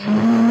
hmm